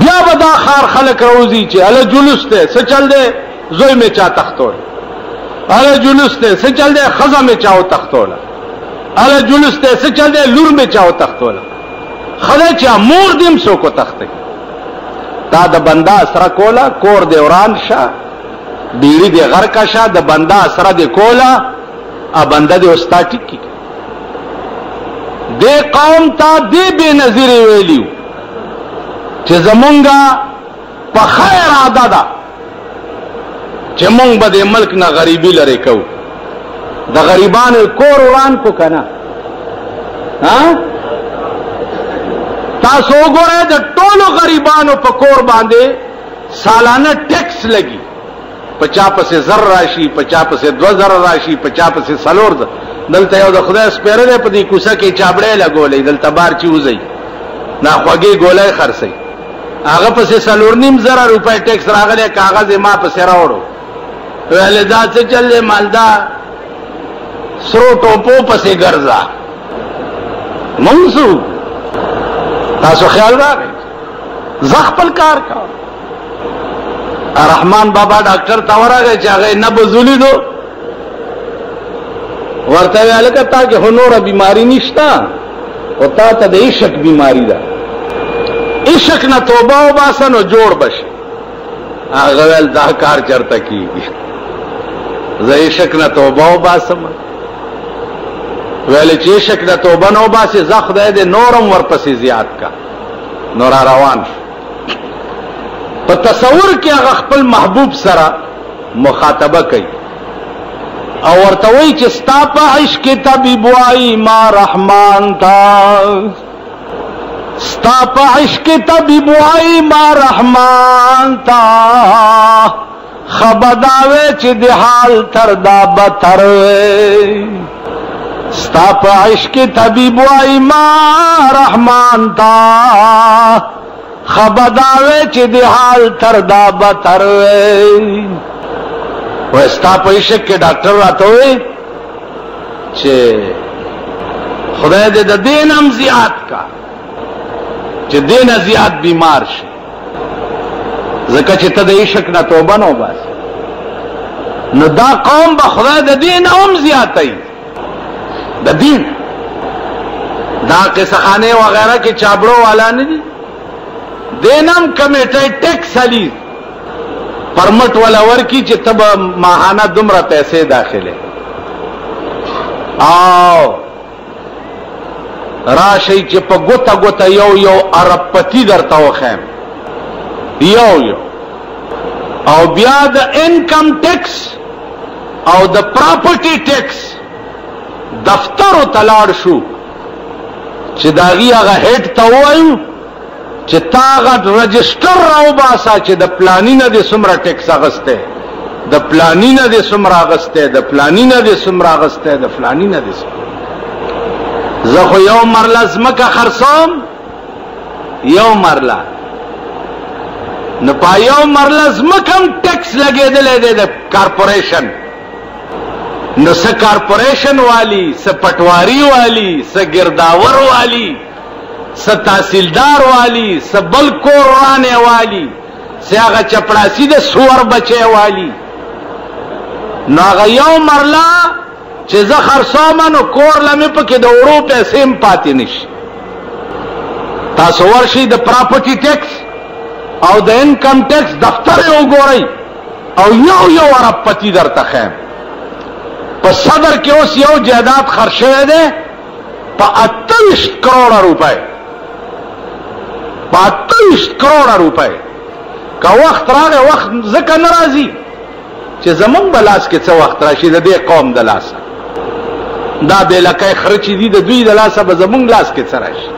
بیا به دا خار خلک روزي چې اله جلوس ته څه چل دی زوی مې چا تختول اله جلوس ته څه چل دی خزه مې چاو تختول اله جلوس ته څه چل دی لور مې چاو تختول خله چې مور دیم سو کو تخته دا د بندا سره کولا کور دی وران شه بیړی دی غر کا شه د بندا سره دی کولا ا بندا دی استاټیک کی دې قوم ته دې بې نظیرې ویلیو چې زمونږه په ښه اراده ده چې مونږ به د ملک نه غریبي لرې کوو د غریبانو کور وران کو که نه تاسو وګورئ د ټولو غریبانو په کور باندې سالانه ټیکس لګي په چا پسې زر راشي په چا پسې دوه زره راشي په چا پسې څلور زره دلته یو د خدای سپیره دی په دې کوڅه کې چابړی لګولی دلته بار چې وځي دا خوږې ګولای خرڅي هغه پسې څلور نیم زره روپۍ ټیکس راغلی کاغذ یې ما پسې راوړو ویلې دا څه چل دی مالدا سرو ټوپو پسې ګرځه مونږ تاسو خیال راغی زخپل کار کا رحمان بابا ډاکټر ته ورغی چې هغه نه بزولی دو ورته ویل کته کې هنوره بیماری نشتا او تا ته د عشق بیماری ده عشق نه توبه او باسنو جوړ بش هغه ول دا کار چرته کیږي زه عشق نه توبه او باسم ویل چې عشق نه توبه نو باسي زخ ده نورم ورپسې زیات کا نو را روان شو په تصور کې هغه خپل محبوب سره مخاطبه کوي او ورته وایي چې ستا په عشق کې طبيب وایي ما رحمان تا ستا په عشق کې طبيب وایي ما رحمان تا ښه به دا وی چی دی حال تر دا بتر وی ستا په عشق طبیب وای ما رحمان تا ښه به دا وی چی دی حال تر دا بتر وی وای ستا په عشق کې ډاکټر راته وی چې خدای دې د دینم زیات کا چې دینه زیات بیمار شي ځکه چې ته د عشق نه توبه نه وباسې نو دا قوم به خدای د دین هم زیاتوي د دین دا قصه خانه وغیرہ کې چابړو والا نه دي دینم کمیټه ټیکس علی پرمټ ولا ورکی چې تب ماهانه دومره پیسې داخله او راشئ چې په ګوته ګوته یو یو عرب پتی درته وخیم یو یو او بیا د انکم ټیکس او د پراپرټي ټیکس دفتر ته لاړ شو چې دا غي هغه هډ ته وایو چې تا هغه رجسټر راوباسه چې د پلاني نه دې څومره ټیکس اخیستی، د پلاني نه دې څومره اخیستی، د پلاني نه دې څومره اخیستی، د فلاني نه دې څومره. زه خو یو مرله ځمکه خرڅوم، یو مرله نو په یو مرله ځمکه هم ټیکس لګېدلی دی د کارپوریشن. نو څه کارپوریشن والي، څه پټواري والي، څه ګرداور والي. څه تحصیلدار والی، څه بل کور ورانی والی، څه هغه چپړاسی د سور بچی والی. نو هغه یو مرله چې زه خرڅوم نو کور له مې پکې د وړو پیسې هم پاتې نه شي. تاسو ورشئ د پراپرټي ټیکس او د انکم ټیکس دفتر یې وګورئ او یو یو ارب پتی درته ښیم. په صدر کې اوس یو جایداد خرڅ شوی دی په اته ویشت کروړه روپۍ په اته ویشت کروړه روپۍ که وخت راغی وخت ځکه نه راځي چې زمونږ به لاس کې څه وخت راشي د دې قوم د لاسه دا بې لکۍ خره چې دي د دوی د لاسه به زمونږ لاس کې څه راشي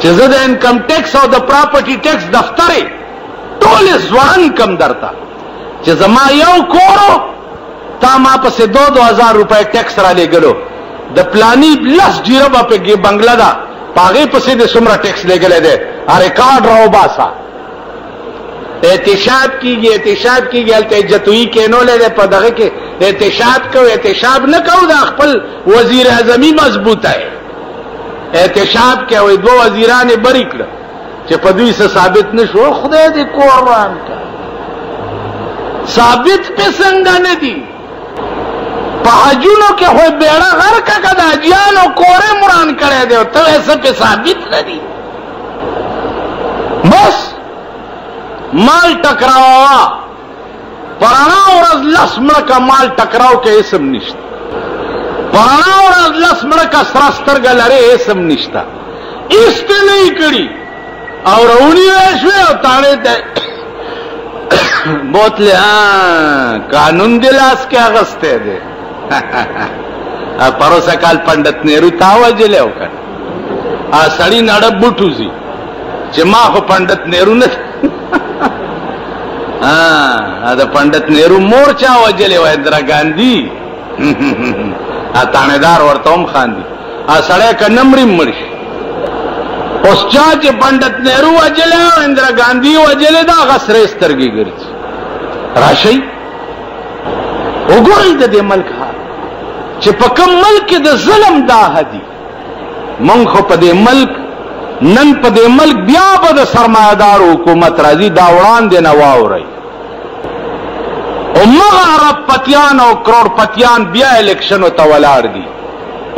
چې زه د انکم ټیکس او د پراپرټي ټیکس دفتر ټول ځوان کم درته چې زما یو کورو تا ما پسې دو دو هزار روپۍ ټېکس رالېږلو، د پلاني لس جربه په ګې بنګله ده، په هغې پسې دې څومره ټېکس لېږلی دی، رېکارډ راوباسه. اعتشاب کېږي، اعتشاب کېږي، هلته یې جتویي کېنولی دی، په دغه کې اعتشاب کوو، اعتشاب نه کوو، دا خپل وزیراعظمي مضبوطه یې، اعتشاب کوئ، دوه وزیران یې بري کړل. چې په دوی څه ثابت نشو خدای دې قربان کا ثابت په څنګه نه دي په حجونو کې هو بیړه غر کا کدا جانو کورې مران کړي دی ته څه په ثابت نه دي بس مال ټکراوا پرانا ورځ لس مړکه مال ټکراو کې اسم نشته پرانا ورځ لس مړکه سره سترګه لري اسم نشته ایست نه کړی او رونی وشوه او تانه ته بوتله قانون دی لاس کې اغسته دی پروسه کال پندت نهرو تا وجل او کړ ا سړی نړ بوټوزی چې ما خو پندت نهرو نه ها دا پندت نهرو مور چا وجلې و اندرا ګاندی ا تانیدار ورته هم خاندي ا سړی کنمري مرش اوس چا چې پندت نهرو وجلې او اندرا ګاندی وجلې دا غسرې سترګي ګرځي راشي وګورئ د دې ملک چې په کوم ملک د ظلم دا هدي مونږ خو په دې ملک نن په دې ملک بیا به د سرمایدار حکومت راځي دا وړاندې نه واورئ او مغه عرب پتیان او کروڑ پتیان بیا الیکشنو ته ولاړ دي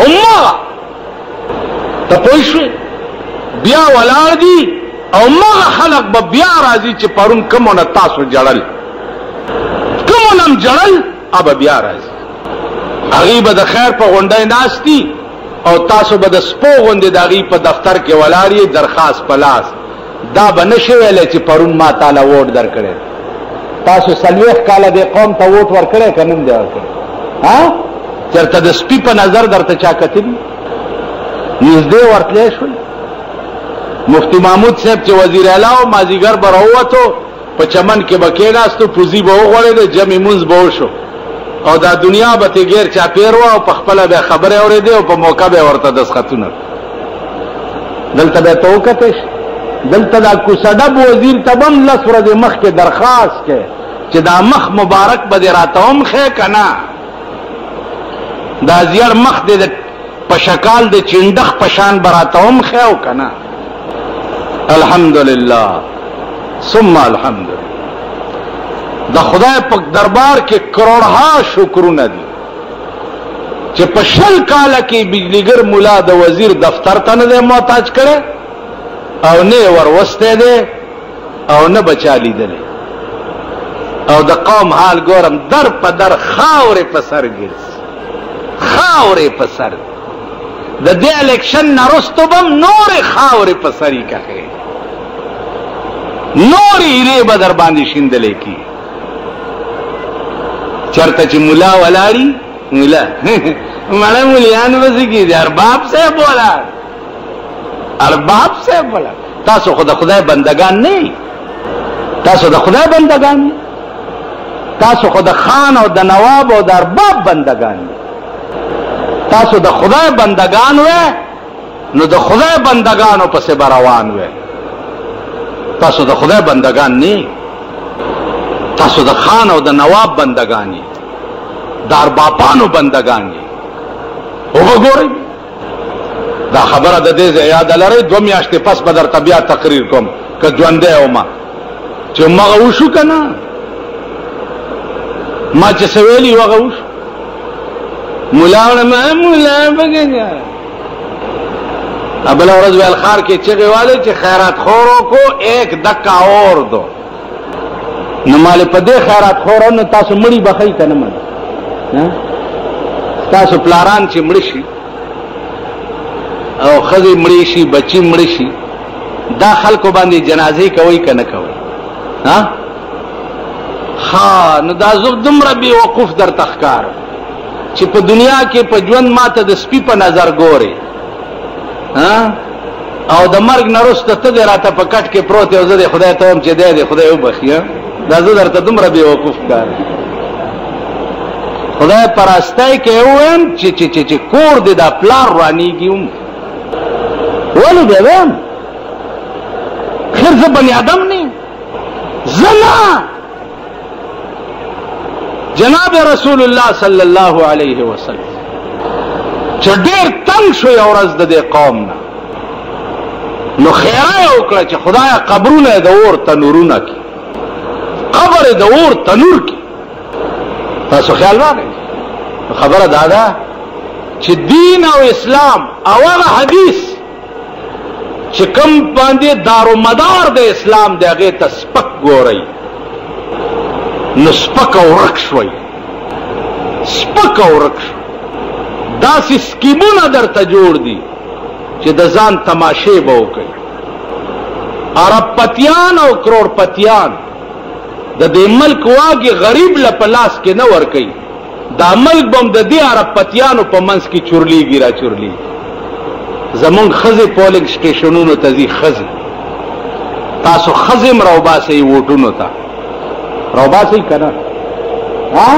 او مغه ته پوښوي بیا ولاړ دي او مغه خلق به بیا راځي چې پرون کومو نه تاسو جړل کومو نم جړل هغه به بیا راځي، هغوی به د خیر په غونډۍ ناست دي او تاسو به د سپو غوندې د هغوی په دفتر کې ولاړ یئ درخواست په لاس، دا به نه شئ ویلی چې پرون ما تا له ووټ درکړی دی. تاسو څلوېښت کاله دې قوم ته ووټ ورکړی که نه هم دی ورکړی؟ ها؟ چېرته د سپي په نظر درته چا کتلي؟ نږدې ورتلی شوئ؟ مفتي محمود صاحب چې وزیراعلی و مازدیګر به راووتو، په چمن کې به کېناستو، پوزي به وغوړېده، جمع لمونځ به وشو او دا دنیا به ترې ګېر چاپېر وه او په خپله به یې خبرې اورېدې او په موقع به یې ورته دستخطونه دلته به یې ته وکتې شي. دلته دا کوسډب وزیر ته به هم لس ورځې مخکې درخواست کوې چې دا مخ مبارک به دې راته هم ښې که نه دا زیړ مخ دې د په شکال د چندخ په شان براته هم خیاو کنه الحمدلله ثم الحمد د خدای په دربار کې کروڑها شکرونه دي چې په شل کال کې بجلیګر مولا د وزیر دفتر ته نه محتاج کړي او نه وروسته دي او نه بچالی دي او د قوم حال ګورم در په در خاور په سر ګرځي خاورې په سر د دې الیکشن نه وروسته به هم نورې خاورې په سر یې کښې نورې ایرې به در باندې شیندلی کي چېرته چې ملا ولاړي ملا مړه ملیان به څه کېږي ارباب صاحب ولاړ ارباب صاحب ولا تاسو خو د خدای بندگان نه تاسو د خدای بندگان تاسو خو د خان او د نواب او د ارباب بندگان تاسو د خدای بندگان و نو د خدای بندگانو پسې روان و تاسو د خدای بندگان نه تاسو د خان او د نواب بندگانی د اربابانو بندگانی وګورئ دا خبره د دې ځای یاد لرئ دوه میاشتې پس به درته بیا تقریر کوم که ژوندی وم چې مغه وشو که نه ما چې څه ویلي هغه وشو ملا وړم ملا بګنه ابله ورځ ویل خار کې چغې والے چې خیرات خورو کو ایک دکا اور دو نو مال په دې خیرات خور نو تاسو مړی بخی کنه مړ تاسو پلاران چې مړ شي او خزي مړی شي بچی مړ شي دا خلکو باندې جنازې کوي کنه کوي ها ها نو دا زغ دمر به وقوف در تخکار چې په دنیا کې په ژوند ماته د سپی په نظر ګوري او د مرګ نرسته ته دې راته په کټ کې پروت یو زه دې خدای ته هم چې دی دې خدای وبخښي دا زه درته دومره بې وقوف کار خدای پراستای کې وایم چې چې چې چې کور دې دا پلار رانیږي هم ولې دې وایم خیر زه بنی آدم نه زه نه جناب رسول الله صلی الله علیه وسلم چې ډېر تنګ شو یو ورځ د دې قوم نه نو خیره یې وکړه چې خدایه قبرونه یې د اور تنورونه کړي قبر یې د اور تنور کړي تاسو خیال راغی خبره دا ده چې دین او اسلام او هغه حدیث چې کوم باندې دارو مدار د اسلام دی هغه ته سپک ګورئ نو سپک ورک شوي سپک ورک شو داسې سکیمونه درته جوړ دي چې د ځان تماشې به وکړي عرب پتیان او کرور پتیان د دې ملک واګي غریب لپلاس کې نه ور کوي دا ملک بم د دې عرب پتیانو په منځ کې چورلیږي را چورلیږي زمونږ خزه پولینګ سټیشنونو ته ځي خزه تاسو خزه مروباسي ووټونو ته روباسي کنه ها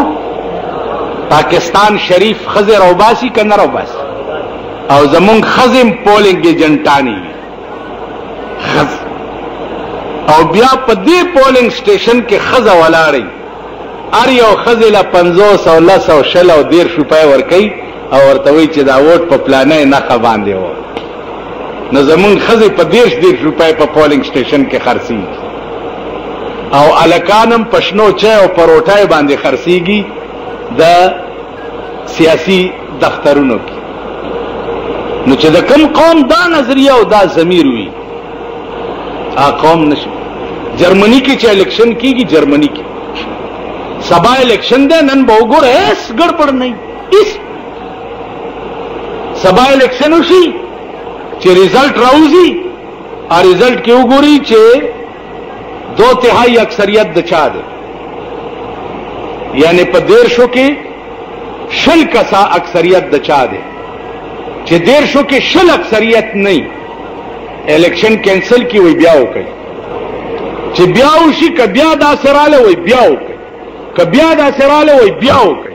پاکستان شریف خزه روباسي کنه روباسي او زمونږ خزه پولینګ جنټانی خز او بیا په دې پولینګ سټیشن کې خزه ولاړی هر یو ښځې له پنځوس او لس او شل او دېرش روپۍ ورکوي او ورته وایي چې دا ووټ په پلانۍ نښه باندې و، نو زموږ ښځې په دېرش دېرش روپۍ په پولنګ سټېشن کې خرڅېږي او هلکان هم په شنو چای او پروټای باندې خرڅېږي د سیاسي دفترونو کې. نو چې د کوم قوم دا نظریه او دا ضمیر وي، ها قوم نشي جرمني کې چې الیکشن کیږي جرمني کې سبا الیکشن ده نن به وګوره هیڅ ګړبړ نه هیڅ سبا الیکشن وشي چې رزلټ راوځي ا رزلټ کې وګوري چې دو تهائی اکثریت د چا ده یعنی په دیر شو کې شل کسا اکثریت د چا ده چې دیر شو کې شل اکثریت نه الیکشن کینسل کی وای بیا وکړي چې بیا وشي ک بیا دا سراله وای بیا وکړي ک بیا دا سراله وای بیا وکړي